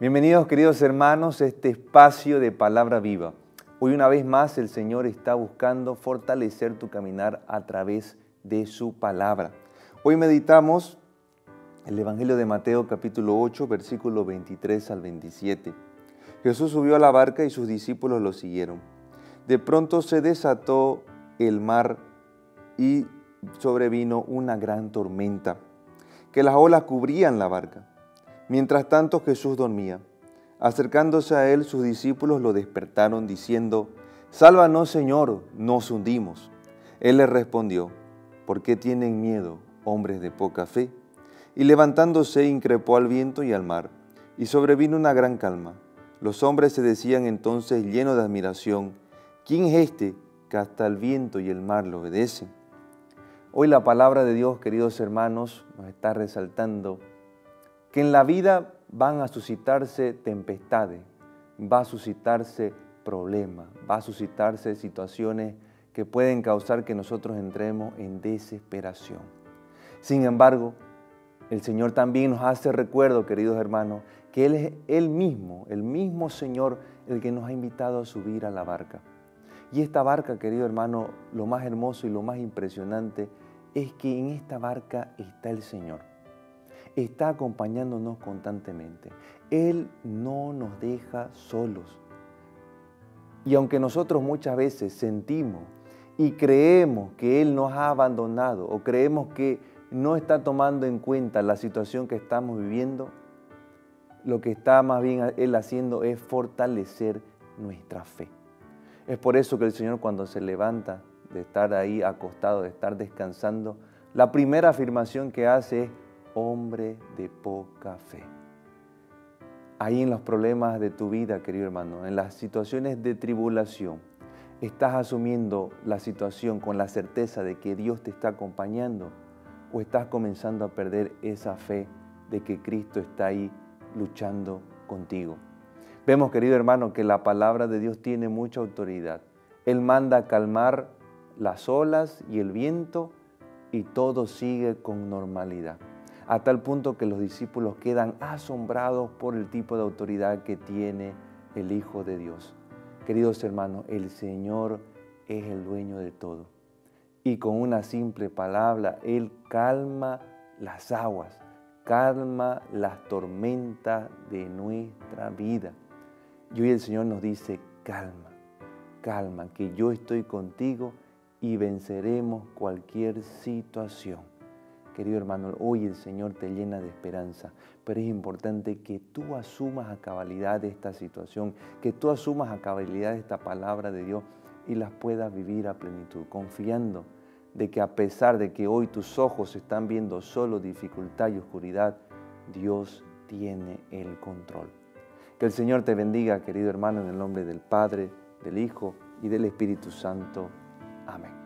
Bienvenidos queridos hermanos a este espacio de palabra viva. Hoy una vez más el Señor está buscando fortalecer tu caminar a través de su palabra. Hoy meditamos el Evangelio de Mateo capítulo 8 versículo 23 al 27. Jesús subió a la barca y sus discípulos lo siguieron. De pronto se desató el mar y sobrevino una gran tormenta, que las olas cubrían la barca. Mientras tanto Jesús dormía. Acercándose a él, sus discípulos lo despertaron diciendo, Sálvanos Señor, nos hundimos. Él les respondió, ¿por qué tienen miedo, hombres de poca fe? Y levantándose increpó al viento y al mar, y sobrevino una gran calma. Los hombres se decían entonces llenos de admiración, ¿quién es este que hasta el viento y el mar lo obedecen? Hoy la palabra de Dios, queridos hermanos, nos está resaltando que en la vida van a suscitarse tempestades, va a suscitarse problemas, va a suscitarse situaciones que pueden causar que nosotros entremos en desesperación. Sin embargo, el Señor también nos hace recuerdo, queridos hermanos, que Él es Él mismo, el mismo Señor, el que nos ha invitado a subir a la barca. Y esta barca, querido hermano, lo más hermoso y lo más impresionante es que en esta barca está el Señor. Está acompañándonos constantemente. Él no nos deja solos. Y aunque nosotros muchas veces sentimos y creemos que Él nos ha abandonado o creemos que no está tomando en cuenta la situación que estamos viviendo, lo que está más bien Él haciendo es fortalecer nuestra fe. Es por eso que el Señor cuando se levanta de estar ahí acostado, de estar descansando, la primera afirmación que hace es, hombre de poca fe. Ahí en los problemas de tu vida, querido hermano, en las situaciones de tribulación, estás asumiendo la situación con la certeza de que Dios te está acompañando o estás comenzando a perder esa fe de que Cristo está ahí luchando contigo. Vemos, querido hermano, que la palabra de Dios tiene mucha autoridad. Él manda a calmar las olas y el viento y todo sigue con normalidad. A tal punto que los discípulos quedan asombrados por el tipo de autoridad que tiene el Hijo de Dios. Queridos hermanos, el Señor es el dueño de todo. Y con una simple palabra, Él calma las aguas, calma las tormentas de nuestra vida. Y hoy el Señor nos dice, calma, calma, que yo estoy contigo y venceremos cualquier situación. Querido hermano, hoy el Señor te llena de esperanza, pero es importante que tú asumas a cabalidad esta situación, que tú asumas a cabalidad esta palabra de Dios y las puedas vivir a plenitud, confiando de que a pesar de que hoy tus ojos están viendo solo dificultad y oscuridad, Dios tiene el control. Que el Señor te bendiga, querido hermano, en el nombre del Padre, del Hijo y del Espíritu Santo. Amén.